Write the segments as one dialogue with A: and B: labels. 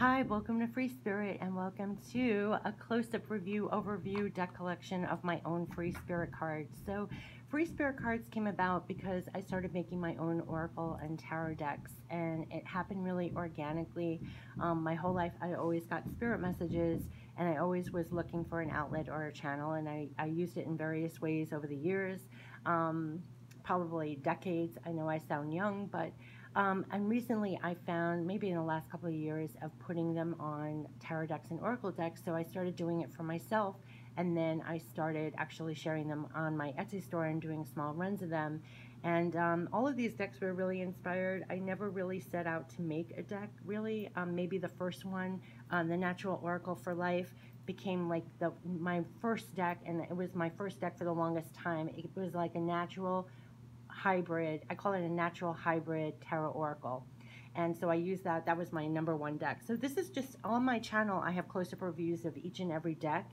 A: Hi, welcome to Free Spirit and welcome to a close-up review overview deck collection of my own Free Spirit cards. So Free Spirit cards came about because I started making my own Oracle and Tarot decks and it happened really organically. Um, my whole life I always got spirit messages and I always was looking for an outlet or a channel and I, I used it in various ways over the years, um, probably decades. I know I sound young, but um, and recently I found, maybe in the last couple of years, of putting them on tarot decks and oracle decks. So I started doing it for myself. And then I started actually sharing them on my Etsy store and doing small runs of them. And um, all of these decks were really inspired. I never really set out to make a deck, really. Um, maybe the first one, um, the Natural Oracle for Life, became like the my first deck, and it was my first deck for the longest time. It was like a natural hybrid. I call it a natural hybrid tarot oracle. And so I use that. That was my number one deck. So this is just on my channel. I have close-up reviews of each and every deck.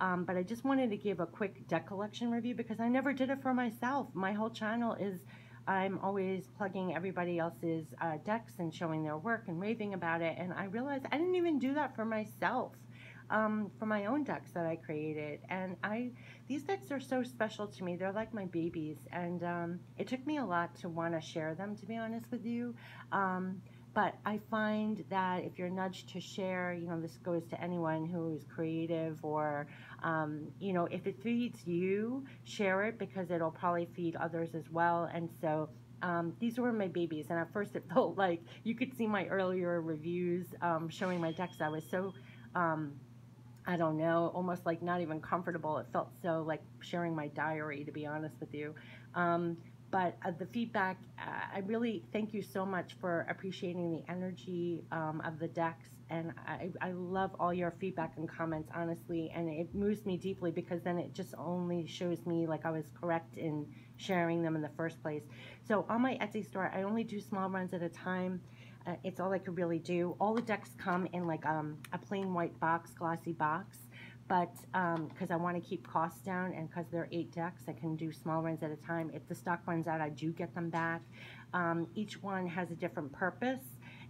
A: Um, but I just wanted to give a quick deck collection review because I never did it for myself. My whole channel is I'm always plugging everybody else's uh, decks and showing their work and raving about it. And I realized I didn't even do that for myself um, for my own decks that I created. And I, these decks are so special to me. They're like my babies. And um, it took me a lot to want to share them, to be honest with you. Um, but I find that if you're nudged to share, you know, this goes to anyone who is creative or, um, you know, if it feeds you, share it because it'll probably feed others as well. And so um, these were my babies. And at first it felt like you could see my earlier reviews um, showing my decks. I was so um, I don't know, almost like not even comfortable. It felt so like sharing my diary, to be honest with you. Um, but uh, the feedback, uh, I really thank you so much for appreciating the energy um, of the decks. And I, I love all your feedback and comments, honestly. And it moves me deeply because then it just only shows me like I was correct in sharing them in the first place. So on my Etsy store, I only do small runs at a time. Uh, it's all I could really do. All the decks come in like um, a plain white box, glossy box, but because um, I want to keep costs down and because there are eight decks, I can do small runs at a time. If the stock runs out, I do get them back. Um, each one has a different purpose,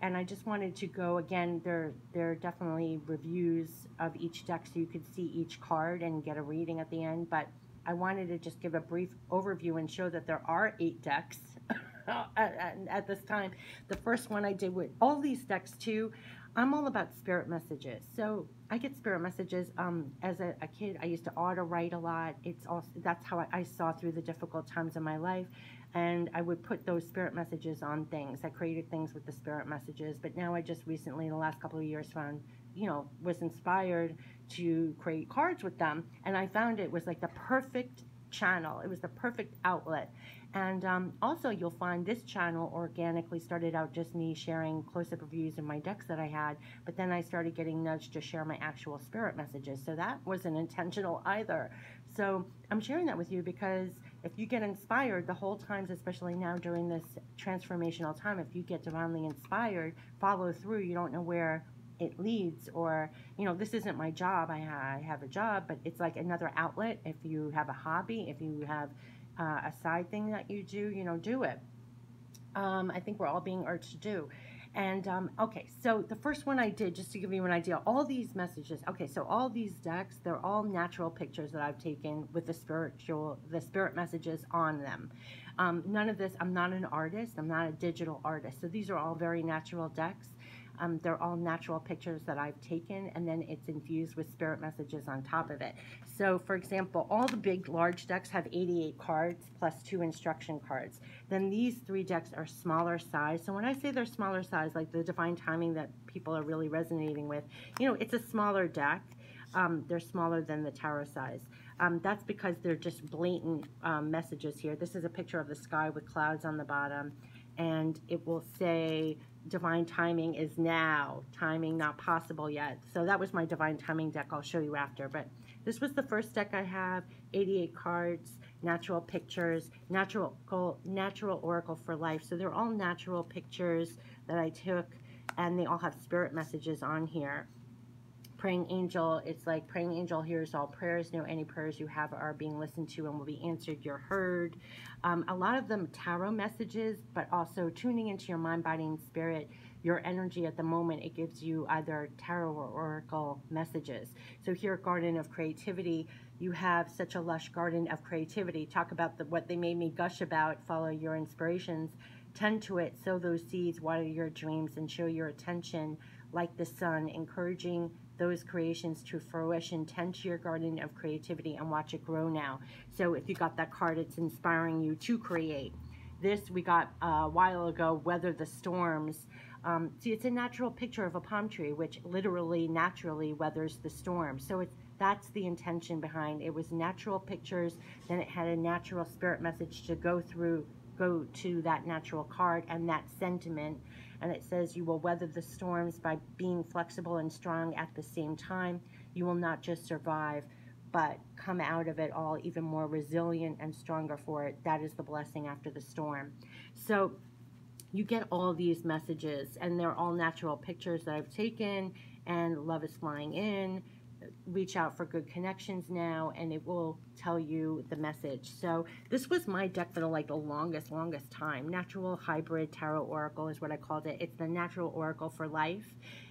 A: and I just wanted to go again. There, there are definitely reviews of each deck, so you could see each card and get a reading at the end. But I wanted to just give a brief overview and show that there are eight decks. at, at, this time. The first one I did with all these decks too, I'm all about spirit messages. So I get spirit messages. Um, as a, a kid, I used to auto write a lot. It's also that's how I, I saw through the difficult times in my life, and I would put those spirit messages on things. I created things with the spirit messages, but now I just recently, in the last couple of years, found you know was inspired to create cards with them, and I found it was like the perfect channel. It was the perfect outlet. And um, also you'll find this channel organically started out just me sharing close-up reviews of my decks that I had, but then I started getting nudged to share my actual spirit messages. So that wasn't intentional either. So I'm sharing that with you because if you get inspired the whole times, especially now during this transformational time, if you get divinely inspired, follow through, you don't know where it leads or you know this isn't my job I, I have a job but it's like another outlet. If you have a hobby if you have uh, a side thing that you do you know do it. Um, I think we're all being urged to do. And um, okay so the first one I did just to give you an idea all these messages okay so all these decks they're all natural pictures that I've taken with the spiritual the spirit messages on them. Um, none of this I'm not an artist I'm not a digital artist so these are all very natural decks um, they're all natural pictures that I've taken, and then it's infused with spirit messages on top of it. So, for example, all the big, large decks have 88 cards plus two instruction cards. Then these three decks are smaller size. So when I say they're smaller size, like the Divine Timing that people are really resonating with, you know, it's a smaller deck. Um, they're smaller than the tarot size. Um, that's because they're just blatant um, messages here. This is a picture of the sky with clouds on the bottom and it will say divine timing is now, timing not possible yet. So that was my divine timing deck I'll show you after. But this was the first deck I have, 88 cards, natural pictures, natural, natural oracle for life. So they're all natural pictures that I took and they all have spirit messages on here praying angel, it's like praying angel hears all prayers. Know any prayers you have are being listened to and will be answered. You're heard. Um, a lot of them tarot messages, but also tuning into your mind, body, and spirit. your energy at the moment, it gives you either tarot or oracle messages. So here, at Garden of Creativity, you have such a lush garden of creativity. Talk about the, what they made me gush about, follow your inspirations, tend to it, sow those seeds, water your dreams, and show your attention like the sun, encouraging those creations to fruition. Tend to your garden of creativity and watch it grow now. So if you got that card, it's inspiring you to create. This we got a while ago, Weather the Storms. Um, see, it's a natural picture of a palm tree, which literally, naturally weathers the storm. So it's that's the intention behind it was natural pictures then it had a natural spirit message to go through go to that natural card and that sentiment and it says you will weather the storms by being flexible and strong at the same time. You will not just survive but come out of it all even more resilient and stronger for it. That is the blessing after the storm. So you get all these messages and they're all natural pictures that I've taken and love is flying in reach out for good connections now and it will tell you the message. So this was my deck for the, like the longest, longest time. Natural Hybrid Tarot Oracle is what I called it. It's the Natural Oracle for Life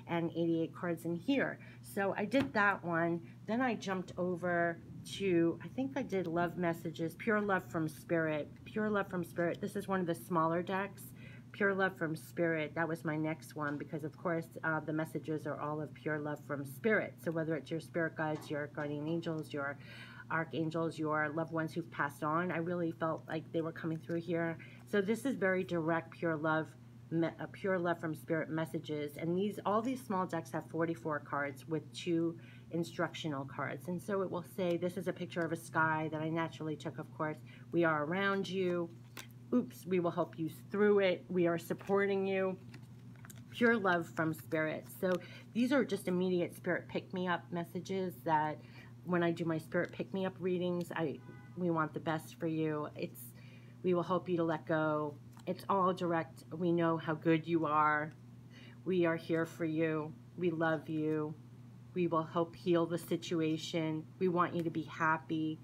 A: and 88 cards in here. So I did that one. Then I jumped over to, I think I did Love Messages, Pure Love from Spirit. Pure Love from Spirit. This is one of the smaller decks. Pure Love from Spirit, that was my next one because, of course, uh, the messages are all of pure love from Spirit. So whether it's your spirit guides, your guardian angels, your archangels, your loved ones who've passed on, I really felt like they were coming through here. So this is very direct, pure love, a pure love from Spirit messages. And these, all these small decks have 44 cards with two instructional cards. And so it will say, this is a picture of a sky that I naturally took, of course. We are around you oops, we will help you through it. We are supporting you. Pure love from spirit. So these are just immediate spirit pick-me-up messages that when I do my spirit pick-me-up readings, I we want the best for you. It's we will help you to let go. It's all direct. We know how good you are. We are here for you. We love you. We will help heal the situation. We want you to be happy.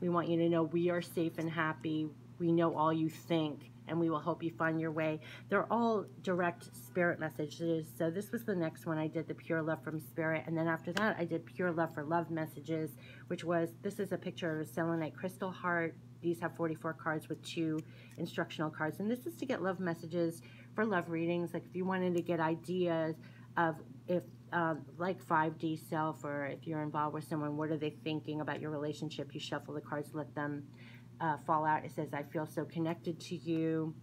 A: We want you to know we are safe and happy. We know all you think, and we will help you find your way. They're all direct spirit messages. So this was the next one. I did the pure love from spirit. And then after that, I did pure love for love messages, which was, this is a picture of a selenite crystal heart. These have 44 cards with two instructional cards. And this is to get love messages for love readings. Like if you wanted to get ideas of if um, like 5D self or if you're involved with someone, what are they thinking about your relationship? You shuffle the cards, let them uh, fallout. It says, I feel so connected to you.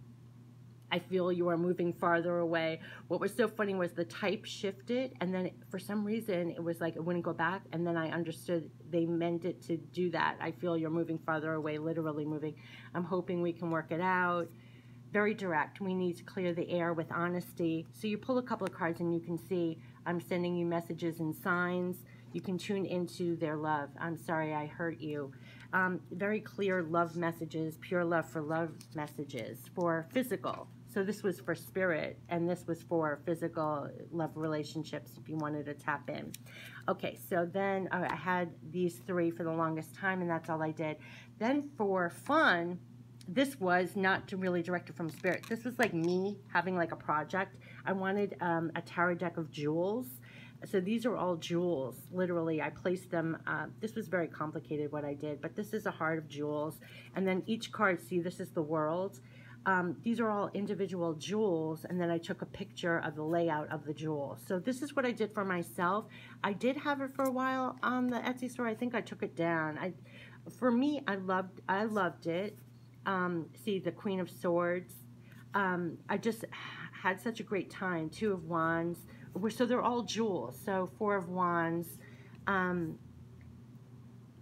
A: I feel you are moving farther away. What was so funny was the type shifted, and then for some reason it was like it wouldn't go back, and then I understood they meant it to do that. I feel you're moving farther away, literally moving. I'm hoping we can work it out. Very direct. We need to clear the air with honesty. So you pull a couple of cards and you can see I'm sending you messages and signs. You can tune into their love. I'm sorry I hurt you. Um, very clear love messages, pure love for love messages for physical. So this was for spirit, and this was for physical love relationships if you wanted to tap in. Okay, so then uh, I had these three for the longest time, and that's all I did. Then for fun, this was not to really direct it from spirit. This was like me having like a project. I wanted um, a tarot deck of jewels so these are all jewels, literally. I placed them, uh, this was very complicated what I did, but this is a heart of jewels. And then each card, see this is the world. Um, these are all individual jewels, and then I took a picture of the layout of the jewels. So this is what I did for myself. I did have it for a while on the Etsy store. I think I took it down. I, For me, I loved, I loved it. Um, see, the Queen of Swords. Um, I just had such a great time. Two of Wands so they're all jewels. So Four of Wands, um,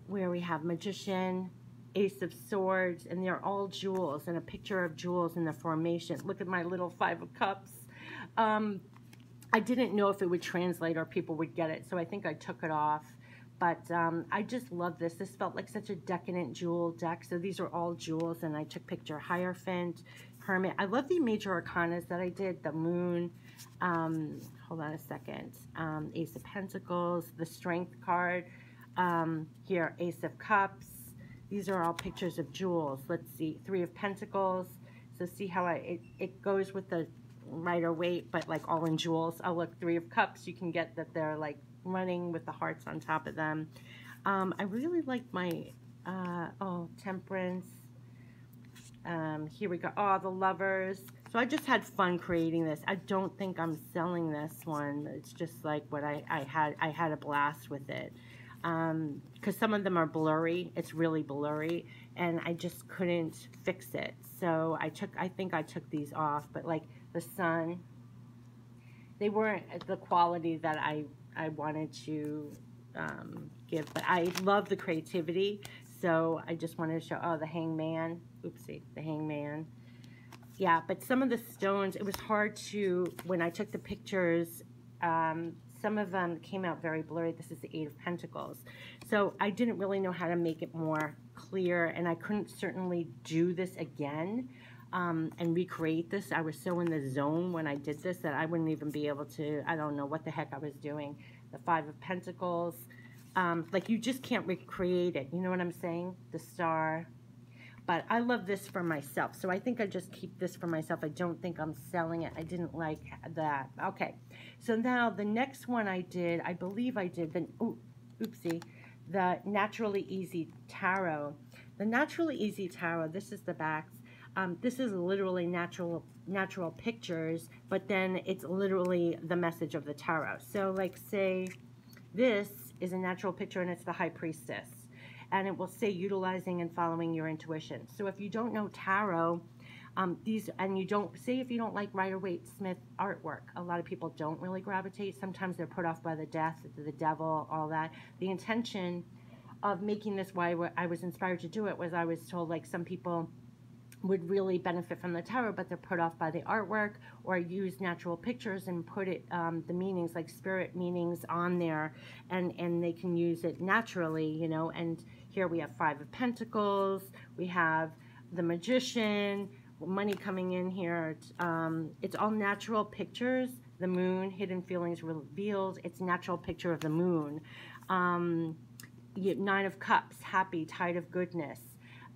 A: where we have Magician, Ace of Swords, and they're all jewels, and a picture of jewels in the formation. Look at my little Five of Cups. Um, I didn't know if it would translate or people would get it, so I think I took it off. But um, I just love this. This felt like such a decadent jewel deck. So these are all jewels, and I took picture Hierophant, Hermit. I love the major arcanas that I did, the Moon, um, hold on a second, um, Ace of Pentacles, the Strength card, um, here, Ace of Cups. These are all pictures of jewels. Let's see, Three of Pentacles. So see how I, it, it goes with the Rider Waite, but like all in jewels. Oh, look, Three of Cups. You can get that they're like running with the hearts on top of them. Um, I really like my, uh, oh, Temperance. Um, here we go. Oh, the Lovers. So I just had fun creating this. I don't think I'm selling this one. It's just like what I, I had. I had a blast with it because um, some of them are blurry. It's really blurry, and I just couldn't fix it. So I took. I think I took these off, but like the sun, they weren't the quality that I I wanted to um, give. But I love the creativity, so I just wanted to show. Oh, the hangman. Oopsie, the hangman. Yeah, but some of the stones, it was hard to when I took the pictures. Um, some of them came out very blurry. This is the Eight of Pentacles. So I didn't really know how to make it more clear, and I couldn't certainly do this again um, and recreate this. I was so in the zone when I did this that I wouldn't even be able to, I don't know what the heck I was doing. The Five of Pentacles. Um, like, you just can't recreate it. You know what I'm saying? The Star, but I love this for myself. So I think I just keep this for myself. I don't think I'm selling it. I didn't like that. Okay. So now the next one I did, I believe I did the, ooh, oopsie, the Naturally Easy Tarot. The Naturally Easy Tarot, this is the back. Um, this is literally natural natural pictures, but then it's literally the message of the tarot. So like say this is a natural picture and it's the High Priestess and it will say utilizing and following your intuition. So if you don't know tarot, um, these and you don't say if you don't like Rider Waite Smith artwork, a lot of people don't really gravitate. Sometimes they're put off by the death, the devil, all that. The intention of making this why I was inspired to do it was I was told like some people would really benefit from the tarot, but they're put off by the artwork or use natural pictures and put it um, the meanings like spirit meanings on there, and and they can use it naturally, you know. And here we have Five of Pentacles, we have the Magician, money coming in here. It's, um, it's all natural pictures. The moon, hidden feelings revealed. It's natural picture of the moon. Um, Nine of Cups, happy, tide of goodness.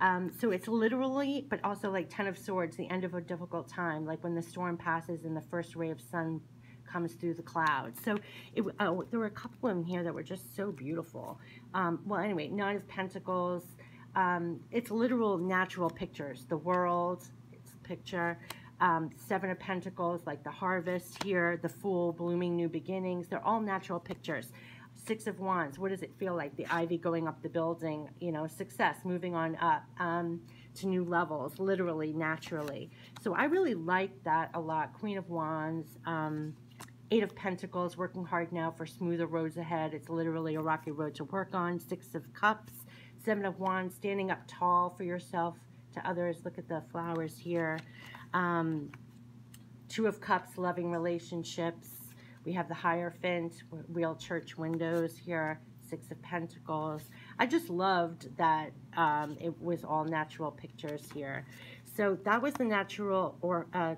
A: Um, so it's literally, but also like Ten of Swords, the end of a difficult time, like when the storm passes and the first ray of sun comes through the clouds. So it, oh, there were a couple of them here that were just so beautiful. Um, well, anyway, Nine of Pentacles. Um, it's literal natural pictures. The world, it's a picture. Um, Seven of Pentacles, like the harvest here, the Fool, blooming new beginnings. They're all natural pictures. Six of Wands, what does it feel like? The ivy going up the building, you know, success, moving on up um, to new levels, literally, naturally. So I really like that a lot. Queen of Wands, um, Eight of Pentacles, working hard now for smoother roads ahead. It's literally a rocky road to work on. Six of Cups, Seven of Wands, standing up tall for yourself to others. Look at the flowers here. Um, two of Cups, loving relationships. We have the Hierophant, real church windows here. Six of Pentacles. I just loved that um, it was all natural pictures here. So that was the natural or uh,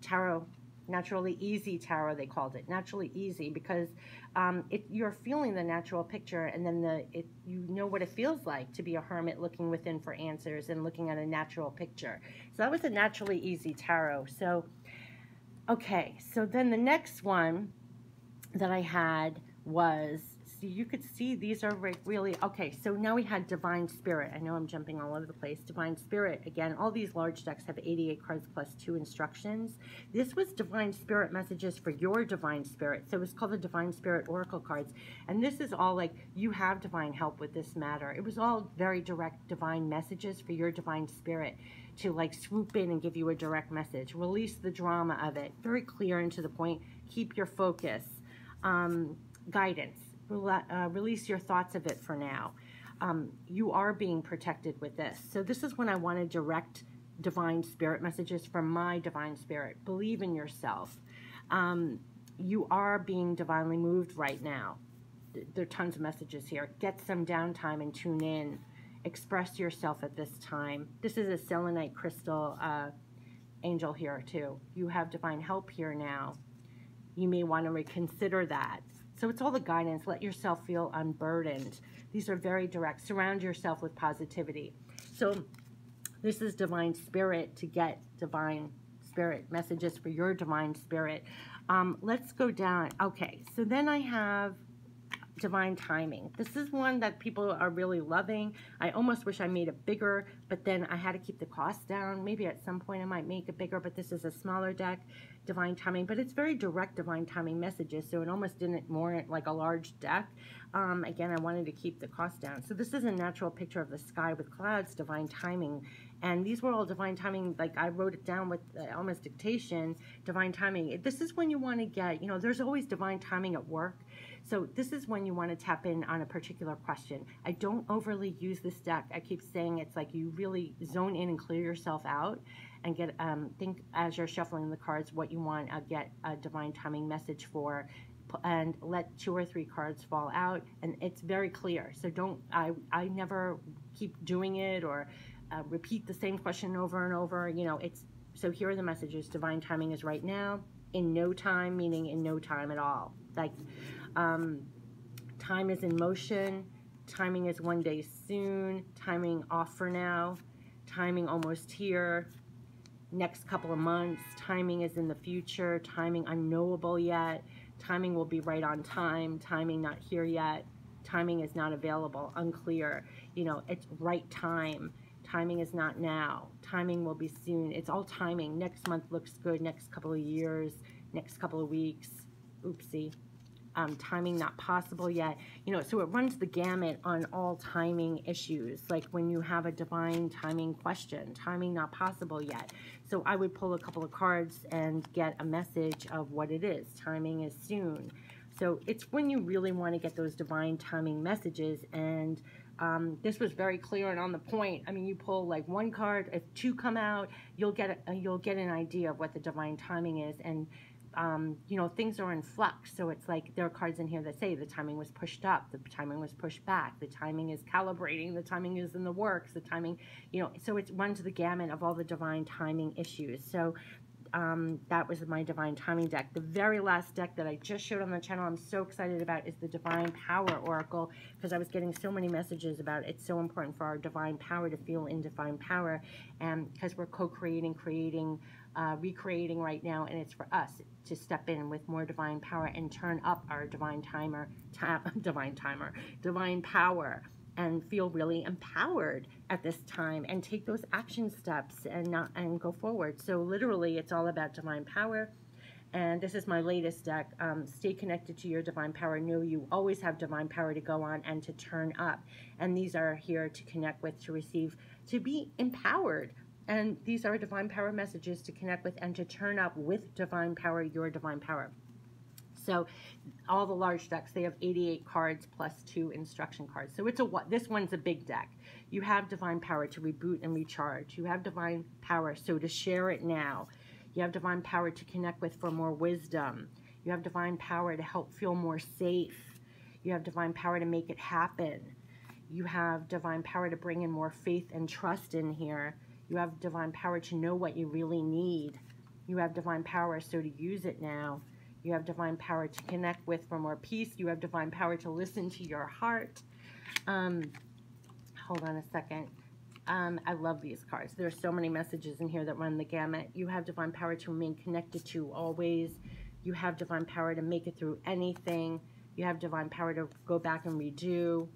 A: tarot naturally easy tarot they called it naturally easy because um, it, you're feeling the natural picture and then the it, you know what it feels like to be a hermit looking within for answers and looking at a natural picture so that was a naturally easy tarot so okay so then the next one that i had was so you could see these are really, okay, so now we had Divine Spirit. I know I'm jumping all over the place. Divine Spirit, again, all these large decks have 88 cards plus two instructions. This was Divine Spirit messages for your Divine Spirit. So it's called the Divine Spirit Oracle cards. And this is all like, you have divine help with this matter. It was all very direct divine messages for your Divine Spirit to like swoop in and give you a direct message. Release the drama of it. Very clear and to the point. Keep your focus. Um, guidance uh, release your thoughts of it for now. Um, you are being protected with this. So this is when I want to direct divine spirit messages from my divine spirit. Believe in yourself. Um, you are being divinely moved right now. There are tons of messages here. Get some downtime and tune in. Express yourself at this time. This is a selenite crystal uh, angel here too. You have divine help here now. You may want to reconsider that. So it's all the guidance. Let yourself feel unburdened. These are very direct. Surround yourself with positivity. So this is divine spirit to get divine spirit messages for your divine spirit. Um, let's go down. Okay, so then I have divine timing. This is one that people are really loving. I almost wish I made it bigger, but then I had to keep the cost down. Maybe at some point I might make it bigger, but this is a smaller deck, divine timing, but it's very direct divine timing messages, so it almost didn't warrant like a large deck. Um, again, I wanted to keep the cost down. So this is a natural picture of the sky with clouds, divine timing, and these were all divine timing. Like I wrote it down with uh, almost dictation, divine timing. This is when you want to get, you know, there's always divine timing at work. So this is when you want to tap in on a particular question. I don't overly use this deck. I keep saying it's like you really zone in and clear yourself out and get um, think as you're shuffling the cards what you want to get a divine timing message for and let two or three cards fall out and it's very clear so don't i i never keep doing it or uh, repeat the same question over and over you know it's so here are the messages divine timing is right now in no time meaning in no time at all like um, time is in motion. Timing is one day soon. Timing off for now. Timing almost here. Next couple of months. Timing is in the future. Timing unknowable yet. Timing will be right on time. Timing not here yet. Timing is not available. Unclear. You know, it's right time. Timing is not now. Timing will be soon. It's all timing. Next month looks good. Next couple of years. Next couple of weeks. Oopsie um, timing not possible yet. You know, so it runs the gamut on all timing issues, like when you have a divine timing question, timing not possible yet. So I would pull a couple of cards and get a message of what it is. Timing is soon. So it's when you really want to get those divine timing messages and um, this was very clear and on the point. I mean, you pull like one card, if two come out, you'll get a, you'll get an idea of what the divine timing is, and um, you know, things are in flux. So it's like there are cards in here that say the timing was pushed up, the timing was pushed back, the timing is calibrating, the timing is in the works, the timing, you know, so it runs the gamut of all the divine timing issues. So um, that was my divine timing deck. The very last deck that I just showed on the channel, I'm so excited about, is the Divine Power Oracle because I was getting so many messages about it's so important for our divine power to feel in divine power, and because we're co-creating, creating, uh, recreating right now, and it's for us to step in with more divine power and turn up our divine timer, divine timer, divine power, and feel really empowered at this time and take those action steps and not and go forward. So literally, it's all about divine power. And this is my latest deck. Um, stay connected to your divine power. Know you always have divine power to go on and to turn up. And these are here to connect with, to receive, to be empowered and these are divine power messages to connect with and to turn up with divine power, your divine power. So all the large decks, they have 88 cards plus two instruction cards. So it's a this one's a big deck. You have divine power to reboot and recharge. You have divine power, so to share it now. You have divine power to connect with for more wisdom. You have divine power to help feel more safe. You have divine power to make it happen. You have divine power to bring in more faith and trust in here. You have divine power to know what you really need. You have divine power, so to use it now. You have divine power to connect with for more peace. You have divine power to listen to your heart. Um, hold on a second. Um, I love these cards. There are so many messages in here that run the gamut. You have divine power to remain connected to always. You have divine power to make it through anything. You have divine power to go back and redo.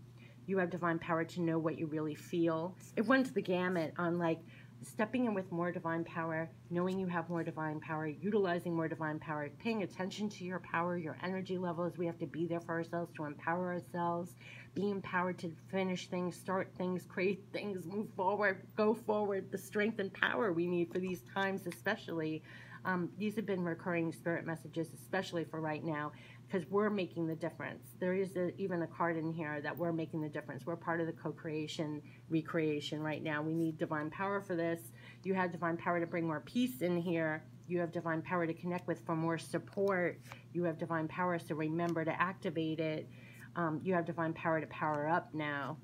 A: You have divine power to know what you really feel. It runs the gamut on like stepping in with more divine power, knowing you have more divine power, utilizing more divine power, paying attention to your power, your energy levels. We have to be there for ourselves to empower ourselves, be empowered to finish things, start things, create things, move forward, go forward, the strength and power we need for these times, especially. Um, these have been recurring spirit messages, especially for right now because we're making the difference. There is a, even a card in here that we're making the difference. We're part of the co-creation, recreation right now. We need divine power for this. You have divine power to bring more peace in here. You have divine power to connect with for more support. You have divine power, so remember to activate it. Um, you have divine power to power up now.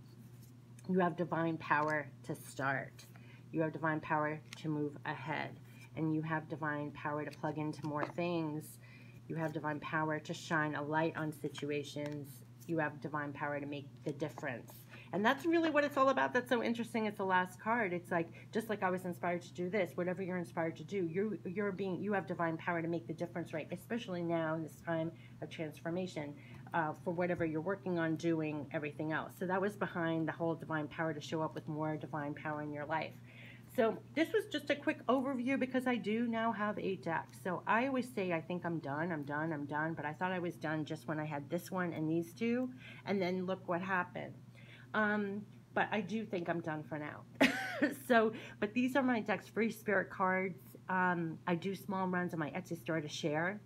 A: You have divine power to start. You have divine power to move ahead. And you have divine power to plug into more things you have divine power to shine a light on situations. You have divine power to make the difference. And that's really what it's all about. That's so interesting. It's the last card. It's like just like I was inspired to do this. Whatever you're inspired to do, you you're being you have divine power to make the difference, right? Especially now in this time of transformation. Uh, for whatever you're working on doing, everything else. So that was behind the whole divine power to show up with more divine power in your life. So this was just a quick overview because I do now have eight decks. So I always say I think I'm done, I'm done, I'm done, but I thought I was done just when I had this one and these two, and then look what happened. Um, but I do think I'm done for now. so, but these are my decks, free spirit cards. Um, I do small runs on my Etsy store to share.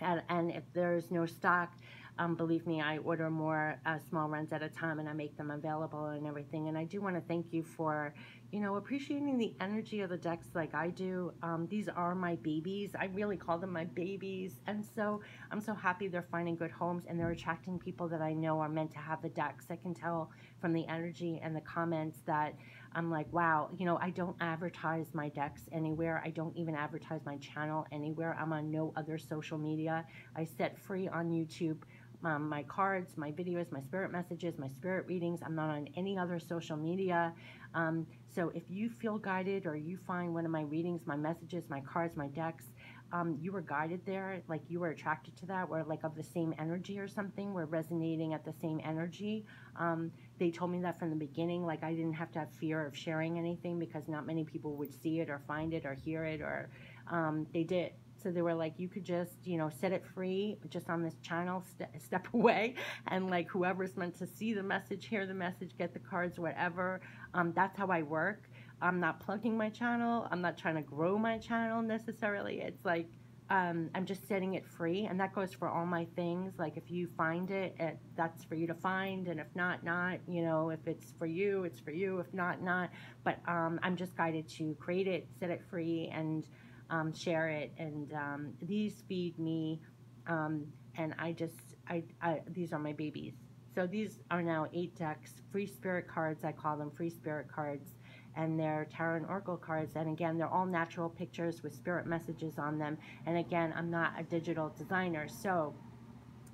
A: And, and if there's no stock, um, believe me, I order more uh, small runs at a time and I make them available and everything. And I do want to thank you for, you know, appreciating the energy of the decks like I do. Um, these are my babies. I really call them my babies. And so I'm so happy they're finding good homes and they're attracting people that I know are meant to have the decks. I can tell from the energy and the comments that I'm like, wow, you know, I don't advertise my decks anywhere. I don't even advertise my channel anywhere. I'm on no other social media. I set free on YouTube um, my cards, my videos, my spirit messages, my spirit readings. I'm not on any other social media. Um, so if you feel guided or you find one of my readings, my messages, my cards, my decks, um, you were guided there, like you were attracted to that, or like of the same energy or something, we're resonating at the same energy. Um, they told me that from the beginning, like I didn't have to have fear of sharing anything because not many people would see it or find it or hear it, or um, they did. So they were like, you could just, you know, set it free just on this channel, st step away, and like whoever's meant to see the message, hear the message, get the cards, whatever. Um, that's how I work. I'm not plugging my channel. I'm not trying to grow my channel necessarily. It's like um, I'm just setting it free, and that goes for all my things. Like if you find it, it, that's for you to find, and if not, not. You know, if it's for you, it's for you. If not, not. But um, I'm just guided to create it, set it free, and um, share it. And um, these feed me, um, and I just, I, I, these are my babies. So these are now eight decks, free spirit cards. I call them free spirit cards. And they're tarot and oracle cards. And again, they're all natural pictures with spirit messages on them. And again, I'm not a digital designer. So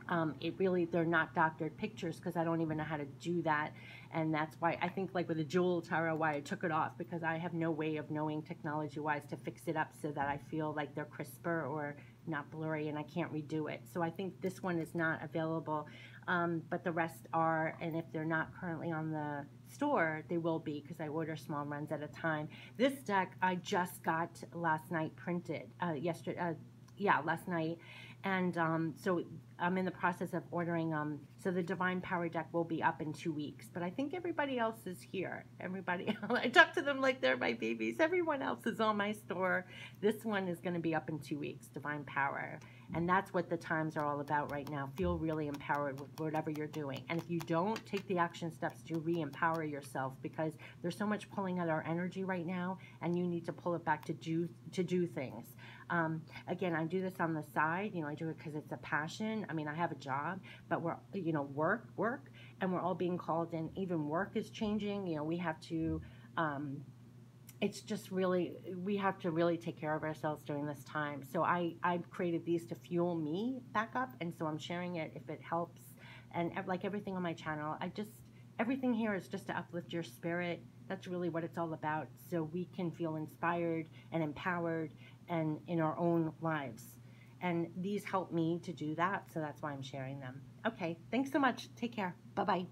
A: um, it really they're not doctored pictures because I don't even know how to do that. And that's why I think like with the jewel tarot why I took it off because I have no way of knowing technology wise to fix it up so that I feel like they're crisper or not blurry and I can't redo it. So I think this one is not available. Um, but the rest are and if they're not currently on the store they will be because I order small runs at a time. This deck I just got last night printed uh, yesterday uh, yeah last night. And um, so I'm in the process of ordering. Um, so the Divine Power deck will be up in two weeks, but I think everybody else is here. Everybody, I talk to them like they're my babies. Everyone else is on my store. This one is going to be up in two weeks. Divine Power, and that's what the times are all about right now. Feel really empowered with whatever you're doing, and if you don't take the action steps to re-empower yourself, because there's so much pulling at our energy right now, and you need to pull it back to do to do things. Um, again, I do this on the side. You know, I do it because it's a passion. I mean, I have a job, but we're, you know, work, work, and we're all being called in. Even work is changing. You know, we have to, um, it's just really, we have to really take care of ourselves during this time. So I, I've created these to fuel me back up. And so I'm sharing it if it helps. And like everything on my channel, I just, everything here is just to uplift your spirit. That's really what it's all about. So we can feel inspired and empowered and in our own lives. And these help me to do that, so that's why I'm sharing them. Okay, thanks so much. Take care. Bye bye.